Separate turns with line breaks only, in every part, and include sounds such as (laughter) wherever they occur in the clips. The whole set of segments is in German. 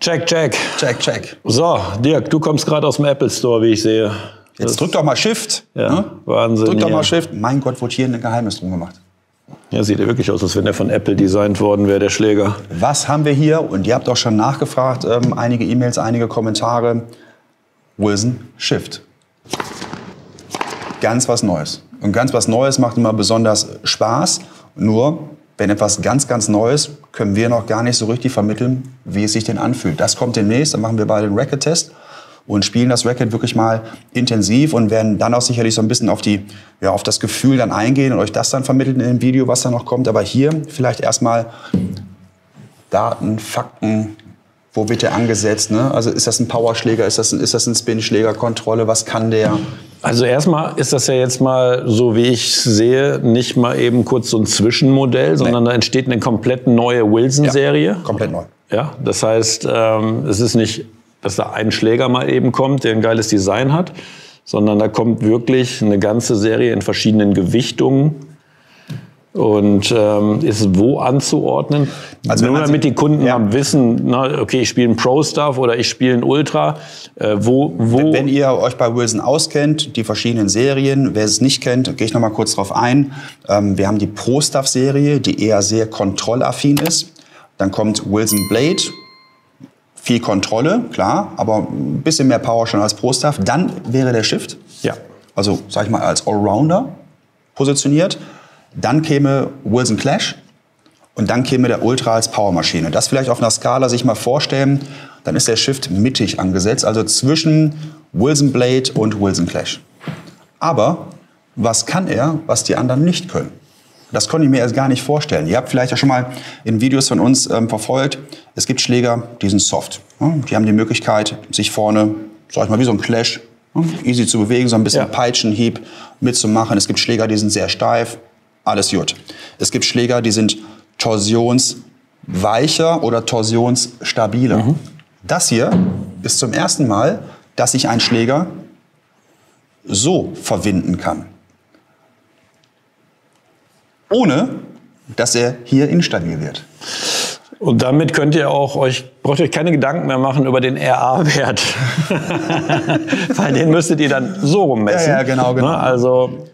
Check, check.
Check, check.
So, Dirk, du kommst gerade aus dem Apple Store, wie ich sehe.
Jetzt drück doch mal Shift.
Ja,
ne?
Wahnsinn.
Drück doch mal Shift. Mein Gott, wurde hier ein Geheimnis drum gemacht.
Ja, sieht ja wirklich aus, als wenn der von Apple designt worden wäre, der Schläger.
Was haben wir hier? Und ihr habt auch schon nachgefragt, ähm, einige E-Mails, einige Kommentare. Wilson Shift. Ganz was Neues. Und ganz was Neues macht immer besonders Spaß. Nur, wenn etwas ganz, ganz Neues, können wir noch gar nicht so richtig vermitteln, wie es sich denn anfühlt. Das kommt demnächst, dann machen wir beide den Racket-Test und spielen das Racket wirklich mal intensiv und werden dann auch sicherlich so ein bisschen auf, die, ja, auf das Gefühl dann eingehen und euch das dann vermitteln in dem Video, was da noch kommt. Aber hier vielleicht erstmal Daten, Fakten, wo wird der angesetzt? Ne? Also ist das ein Powerschläger, ist das ein, ist das ein Spinschläger, Kontrolle, was kann der?
Also erstmal ist das ja jetzt mal, so wie ich sehe, nicht mal eben kurz so ein Zwischenmodell, sondern da entsteht eine komplett neue Wilson-Serie.
Komplett neu.
Ja, das heißt, ähm, es ist nicht, dass da ein Schläger mal eben kommt, der ein geiles Design hat, sondern da kommt wirklich eine ganze Serie in verschiedenen Gewichtungen und ähm, ist wo anzuordnen.
Also wenn
Nur damit die Kunden
Ja.
wissen, na, okay, ich spiele einen Pro-Stuff oder ich spiele einen Ultra. Äh, wo, wo,
Wenn ihr euch bei Wilson auskennt, die verschiedenen Serien, wer es nicht kennt, gehe ich noch mal kurz drauf ein. Ähm, wir haben die Pro-Stuff-Serie, die eher sehr kontrollaffin ist. Dann kommt Wilson Blade, viel Kontrolle, klar, aber ein bisschen mehr Power schon als Pro-Stuff. Dann wäre der Shift,
ja.
also sag ich mal als Allrounder positioniert. Dann käme Wilson Clash und dann käme der Ultra als Powermaschine. Das vielleicht auf einer Skala sich mal vorstellen, dann ist der Shift mittig angesetzt, also zwischen Wilson Blade und Wilson Clash. Aber was kann er, was die anderen nicht können? Das konnte ich mir erst gar nicht vorstellen. Ihr habt vielleicht ja schon mal in Videos von uns ähm, verfolgt, es gibt Schläger, die sind soft. Die haben die Möglichkeit, sich vorne, sag ich mal, wie so ein Clash, easy zu bewegen, so ein bisschen
Ja.
Peitschenhieb mitzumachen. Es gibt Schläger, die sind sehr steif, alles gut. Es gibt Schläger, die sind torsionsweicher oder torsionsstabiler. Das hier ist zum ersten Mal, dass sich ein Schläger so verwinden kann. Ohne, dass er hier instabil wird.
Und damit könnt ihr auch euch, braucht ihr euch keine Gedanken mehr machen über den RA-Wert. (laughs) Weil den müsstet ihr dann so rummessen.
Ja, ja, genau, genau.
Ne? Also,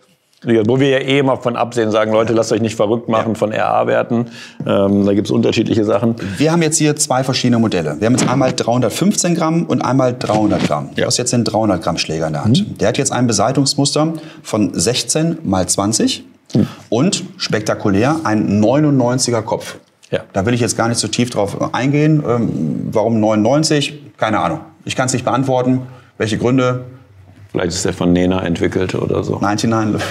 wo wir ja eh immer von absehen sagen, Leute, lasst euch nicht verrückt machen von RA-Werten. Ähm, da gibt es unterschiedliche Sachen.
Wir haben jetzt hier zwei verschiedene Modelle. Wir haben jetzt einmal 315 Gramm und einmal 300 Gramm. Du
Ja.
hast jetzt den 300 Gramm Schläger in der Hand. Der hat jetzt ein Beseitungsmuster von 16 mal 20 und spektakulär ein 99er Kopf.
Ja.
Da will ich jetzt gar nicht so tief drauf eingehen. Ähm, warum 99? Keine Ahnung. Ich kann es nicht beantworten. Welche Gründe?
Vielleicht ist der von Nena entwickelt oder so.
99.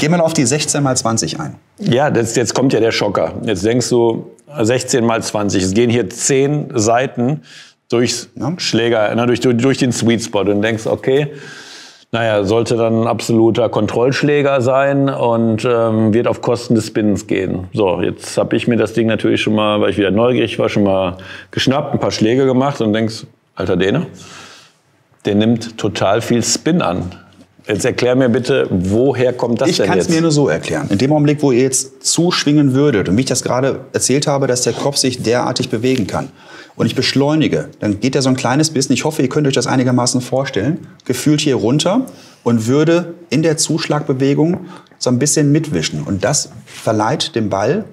Gehen wir mal auf die 16 mal 20 ein.
Ja, das, jetzt kommt ja der Schocker. Jetzt denkst du 16 mal 20. Es gehen hier 10 Seiten durchs
Ja.
Schläger, na, durch, durch, durch den Sweet Spot und denkst, okay, naja, sollte dann ein absoluter Kontrollschläger sein und ähm, wird auf Kosten des Spinnens gehen. So, jetzt habe ich mir das Ding natürlich schon mal, weil ich wieder neugierig war, schon mal geschnappt, ein paar Schläge gemacht und denkst, alter Däne, der nimmt total viel Spin an. Jetzt erklär mir bitte, woher kommt das
Ich
denn
kann es
jetzt?
mir nur so erklären. In dem Augenblick, wo ihr jetzt zuschwingen würdet und wie ich das gerade erzählt habe, dass der Kopf sich derartig bewegen kann und ich beschleunige, dann geht er so ein kleines bisschen, ich hoffe, ihr könnt euch das einigermaßen vorstellen, gefühlt hier runter und würde in der Zuschlagbewegung so ein bisschen mitwischen. Und das verleiht dem Ball,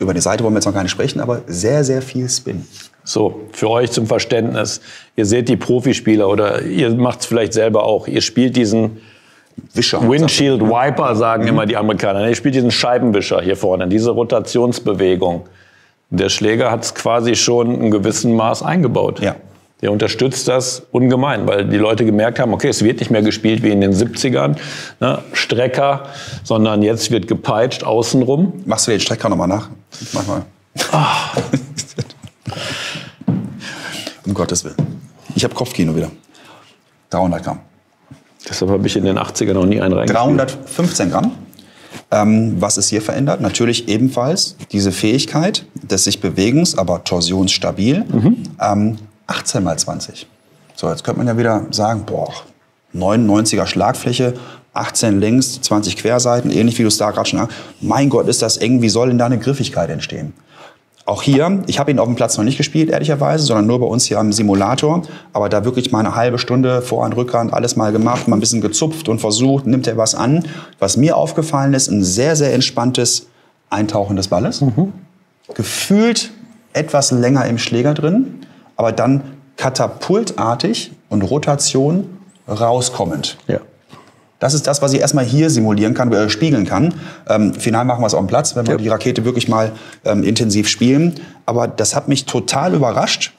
über die Seite wollen wir jetzt noch gar nicht sprechen, aber sehr, sehr viel Spin.
So, für euch zum Verständnis. Ihr seht die Profispieler oder ihr macht es vielleicht selber auch. Ihr spielt diesen
Wischer.
Windshield Wiper, sagen immer die Amerikaner. Ihr spielt diesen Scheibenwischer hier vorne, diese Rotationsbewegung. Der Schläger hat es quasi schon in gewissem Maß eingebaut.
Ja.
Der unterstützt das ungemein, weil die Leute gemerkt haben, okay, es wird nicht mehr gespielt wie in den 70ern, ne, Strecker, sondern jetzt wird gepeitscht außenrum.
Machst du den Strecker nochmal nach? Mach mal. Um Gottes Willen. Ich habe Kopfkino wieder. 300 Gramm.
Deshalb habe ich in den 80ern noch nie einen reingespielt.
315 Gramm. Ähm, was ist hier verändert? Natürlich ebenfalls diese Fähigkeit des sich Bewegens, aber torsionsstabil. Ähm, 18 mal 20. So, jetzt könnte man ja wieder sagen, boah, 99er Schlagfläche, 18 links, 20 Querseiten, ähnlich wie du es da gerade schon hast. Mein Gott, ist das eng, wie soll denn da eine Griffigkeit entstehen? Auch hier, ich habe ihn auf dem Platz noch nicht gespielt, ehrlicherweise, sondern nur bei uns hier am Simulator. Aber da wirklich mal eine halbe Stunde Vorhand, Rückhand, alles mal gemacht, mal ein bisschen gezupft und versucht, nimmt er was an. Was mir aufgefallen ist, ein sehr, sehr entspanntes Eintauchen des Balles. Mhm. Gefühlt etwas länger im Schläger drin, aber dann katapultartig und Rotation rauskommend.
Ja.
Das ist das, was ich erstmal hier simulieren kann, äh, spiegeln kann. Ähm, final machen wir es auf dem Platz, wenn wir ja. die Rakete wirklich mal ähm, intensiv spielen. Aber das hat mich total überrascht,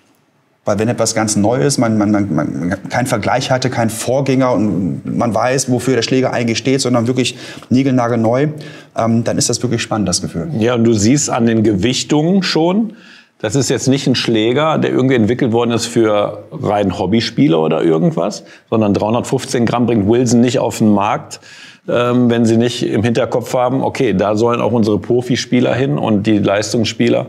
weil wenn etwas ganz Neues, man, man, man, man keinen Vergleich hatte, keinen Vorgänger und man weiß, wofür der Schläger eigentlich steht, sondern wirklich niegelnagelneu, ähm, dann ist das wirklich spannend, das Gefühl.
Ja, und du siehst an den Gewichtungen schon, das ist jetzt nicht ein Schläger, der irgendwie entwickelt worden ist für rein Hobbyspieler oder irgendwas, sondern 315 Gramm bringt Wilson nicht auf den Markt, ähm, wenn sie nicht im Hinterkopf haben, okay, da sollen auch unsere Profispieler hin und die Leistungsspieler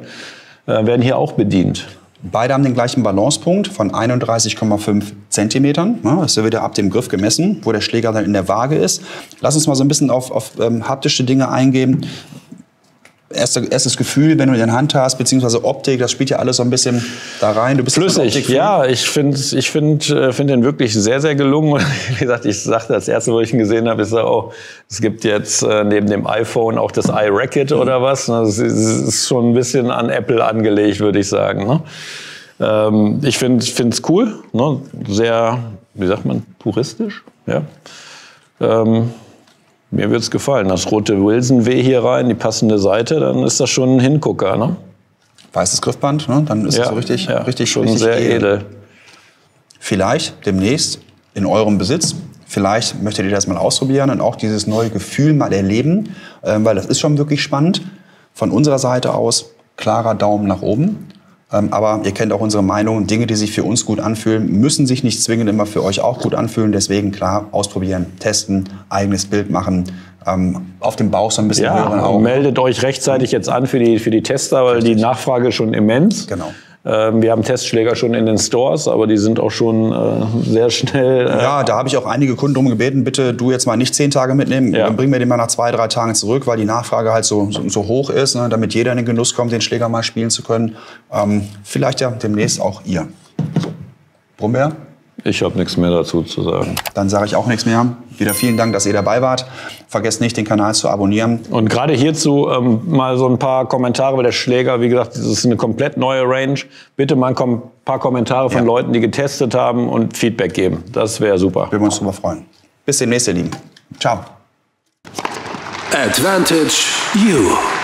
äh, werden hier auch bedient.
Beide haben den gleichen Balancepunkt von 31,5 Zentimetern. Das ja wieder ab dem Griff gemessen, wo der Schläger dann in der Waage ist. Lass uns mal so ein bisschen auf, auf ähm, haptische Dinge eingehen erste, erstes Gefühl, wenn du ihn in der Hand hast, beziehungsweise Optik, das spielt ja alles so ein bisschen da rein.
Du bist Flüssig, ja, ich finde ich find, äh, find den wirklich sehr, sehr gelungen. (laughs) Und wie gesagt, ich sagte, das erste, wo ich ihn gesehen habe, ist oh, es gibt jetzt äh, neben dem iPhone auch das iRacket mhm. oder was. Das ist schon ein bisschen an Apple angelegt, würde ich sagen. Ne? Ähm, ich finde es cool, ne? sehr, wie sagt man, puristisch. Ja. Ähm, mir wird es gefallen. Das rote Wilson W hier rein, die passende Seite, dann ist das schon ein Hingucker. Ne?
Weißes Griffband, ne? dann ist ja, das so richtig,
ja,
richtig
schon richtig sehr edel. edel.
Vielleicht demnächst in eurem Besitz. Vielleicht möchtet ihr das mal ausprobieren und auch dieses neue Gefühl mal erleben, äh, weil das ist schon wirklich spannend. Von unserer Seite aus klarer Daumen nach oben. Ähm, aber ihr kennt auch unsere Meinung. Dinge, die sich für uns gut anfühlen, müssen sich nicht zwingend immer für euch auch gut anfühlen. Deswegen klar, ausprobieren, testen, eigenes Bild machen. Ähm, auf dem Bauch so ein bisschen
ja, hören auch. Meldet euch rechtzeitig jetzt an für die, für die Tester, weil Richtig. die Nachfrage ist schon immens.
Genau.
Ähm, wir haben Testschläger schon in den Stores, aber die sind auch schon äh, sehr schnell.
Äh ja, da habe ich auch einige Kunden darum gebeten, bitte du jetzt mal nicht zehn Tage mitnehmen, ja. bring mir den mal nach zwei, drei Tagen zurück, weil die Nachfrage halt so, so, so hoch ist, ne, damit jeder in den Genuss kommt, den Schläger mal spielen zu können. Ähm, vielleicht ja demnächst auch ihr. Brummbär?
Ich habe nichts mehr dazu zu sagen.
Dann sage ich auch nichts mehr. Wieder vielen Dank, dass ihr dabei wart. Vergesst nicht, den Kanal zu abonnieren.
Und gerade hierzu ähm, mal so ein paar Kommentare, weil der Schläger, wie gesagt, das ist eine komplett neue Range. Bitte mal ein paar Kommentare von ja. Leuten, die getestet haben und Feedback geben. Das wäre super.
Würden wir uns darüber freuen. Bis demnächst, ihr Lieben. Ciao.
Advantage You.